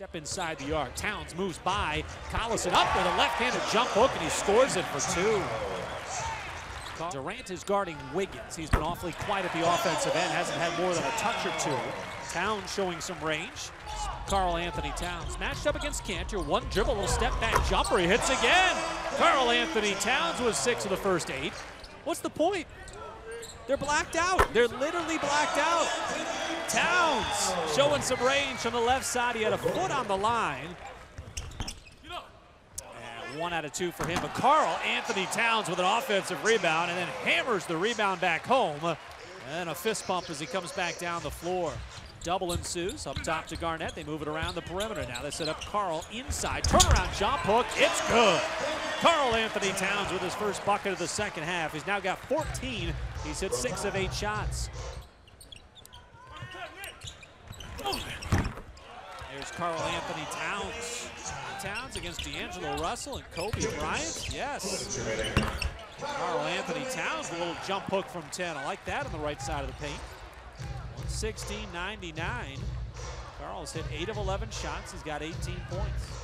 Step inside the arc. Towns moves by. Collison up with a left-handed jump hook, and he scores it for two. Durant is guarding Wiggins. He's been awfully quiet at the offensive end, hasn't had more than a touch or two. Towns showing some range. Karl Anthony Towns matched up against Kanter. One dribble, little step back jumper. He hits again. Karl Anthony Towns was six of the first eight. What's the point? They're blacked out. They're literally blacked out. Towns showing some range from the left side. He had a foot on the line. And one out of two for him. But Karl Anthony Towns with an offensive rebound and then hammers the rebound back home. And a fist bump as he comes back down the floor. Double ensues up top to Garnett. They move it around the perimeter. Now they set up Karl inside. Turnaround jump hook. It's good. Karl Anthony Towns with his first bucket of the second half. He's now got 14. He's hit six of eight shots. Karl Anthony Towns. Towns against D'Angelo Russell and Kobe Bryant. Yes. Karl Anthony Towns, a little jump hook from 10. I like that on the right side of the paint. 116.99. Karl's hit 8 of 11 shots. He's got 18 points.